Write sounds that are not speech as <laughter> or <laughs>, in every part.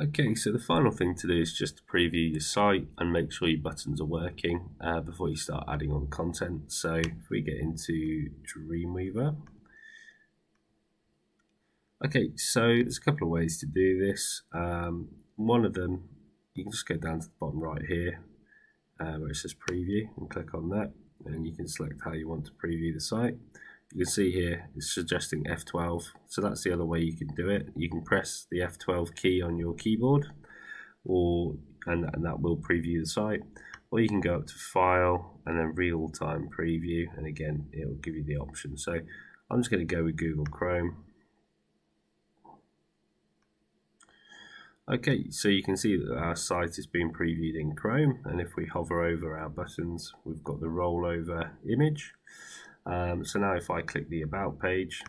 Okay, so the final thing to do is just to preview your site and make sure your buttons are working uh, before you start adding on content. So if we get into Dreamweaver. Okay, so there's a couple of ways to do this. Um, one of them, you can just go down to the bottom right here uh, where it says preview and click on that and you can select how you want to preview the site. You can see here it's suggesting F12 so that's the other way you can do it. You can press the F12 key on your keyboard or and, and that will preview the site or you can go up to file and then real-time preview and again it will give you the option. So I'm just going to go with Google Chrome Okay, so you can see that our site is being previewed in Chrome, and if we hover over our buttons, we've got the rollover image. Um, so now if I click the About page,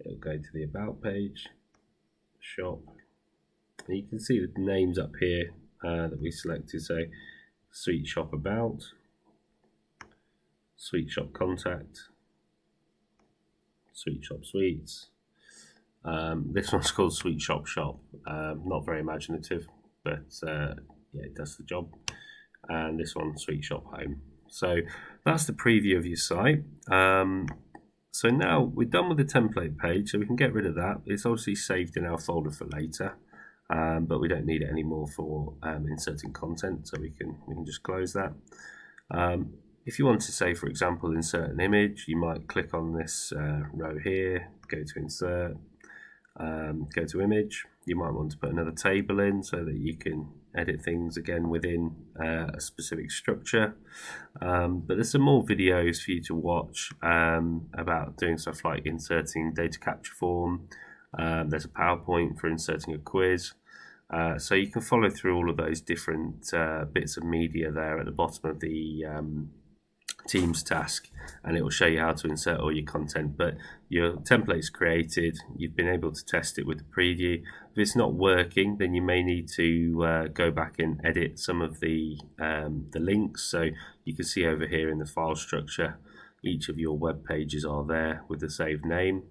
it'll go to the About page, Shop, and you can see the names up here uh, that we selected, so Sweet Shop About, Sweet Shop Contact, Sweet Shop Sweets, um, this <laughs> one's called Sweet Shop Shop. Um, not very imaginative, but uh, yeah, it does the job. And this one, Sweet Shop Home. So that's the preview of your site. Um, so now we're done with the template page, so we can get rid of that. It's obviously saved in our folder for later, um, but we don't need it anymore for um, inserting content, so we can we can just close that. Um, if you want to say, for example, insert an image, you might click on this uh, row here, go to insert, um, go to image. You might want to put another table in so that you can edit things again within uh, a specific structure. Um, but there's some more videos for you to watch um, about doing stuff like inserting data capture form. Um, there's a PowerPoint for inserting a quiz. Uh, so you can follow through all of those different uh, bits of media there at the bottom of the um, Teams task and it will show you how to insert all your content. But your template's created, you've been able to test it with the preview. If it's not working, then you may need to uh, go back and edit some of the, um, the links. So you can see over here in the file structure, each of your web pages are there with the saved name.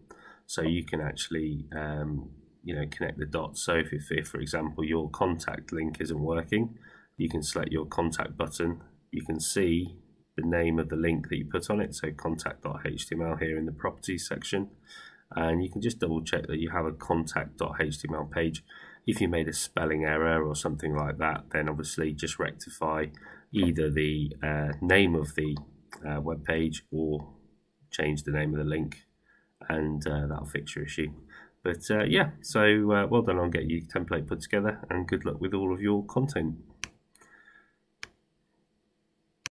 So you can actually um, you know connect the dots. So if, if, if, for example, your contact link isn't working, you can select your contact button. You can see the name of the link that you put on it, so contact.html here in the properties section. And you can just double check that you have a contact.html page. If you made a spelling error or something like that, then obviously just rectify either the uh, name of the uh, web page or change the name of the link and uh, that'll fix your issue. But uh, yeah, so uh, well done on getting your template put together and good luck with all of your content.